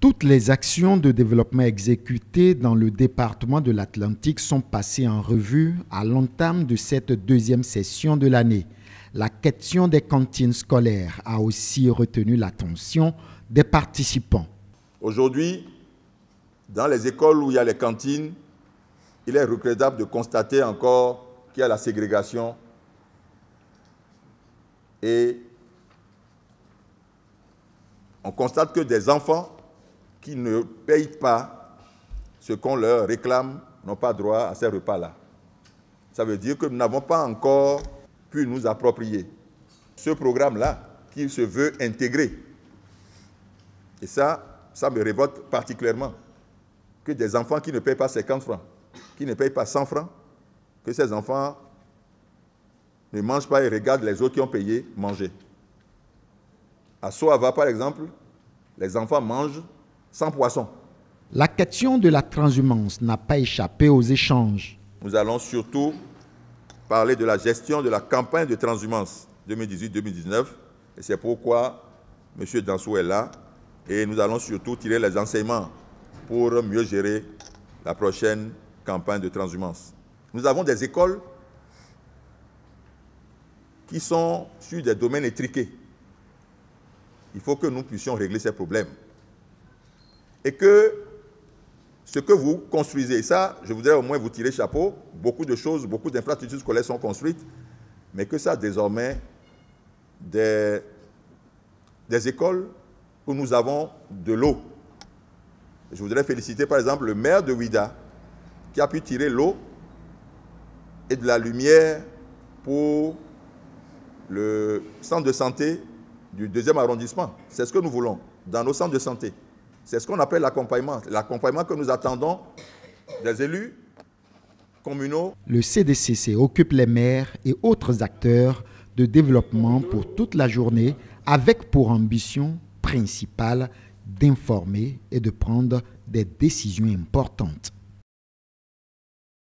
Toutes les actions de développement exécutées dans le département de l'Atlantique sont passées en revue à l'entame de cette deuxième session de l'année. La question des cantines scolaires a aussi retenu l'attention des participants. Aujourd'hui, dans les écoles où il y a les cantines, il est regrettable de constater encore qu'il y a la ségrégation et on constate que des enfants qui ne payent pas ce qu'on leur réclame n'ont pas droit à ces repas-là. Ça veut dire que nous n'avons pas encore pu nous approprier ce programme-là qui se veut intégrer. Et ça, ça me révolte particulièrement. Que des enfants qui ne payent pas 50 francs, qui ne payent pas 100 francs, que ces enfants ne mangent pas et regardent les autres qui ont payé manger. À Soava, par exemple, les enfants mangent sans poisson. La question de la transhumance n'a pas échappé aux échanges. Nous allons surtout parler de la gestion de la campagne de transhumance 2018-2019. Et c'est pourquoi M. Dansou est là. Et nous allons surtout tirer les enseignements pour mieux gérer la prochaine campagne de transhumance. Nous avons des écoles qui sont sur des domaines étriqués. Il faut que nous puissions régler ces problèmes et que ce que vous construisez, ça, je voudrais au moins vous tirer chapeau, beaucoup de choses, beaucoup d'infrastructures scolaires sont construites, mais que ça, désormais, des, écoles où nous avons de l'eau. Je voudrais féliciter par exemple le maire de Ouida qui a pu tirer l'eau et de la lumière pour le centre de santé du deuxième arrondissement. C'est ce que nous voulons dans nos centres de santé. C'est ce qu'on appelle l'accompagnement. L'accompagnement que nous attendons des élus communaux. Le CDCC occupe les maires et autres acteurs de développement pour toute la journée avec pour ambition principale d'informer et de prendre des décisions importantes.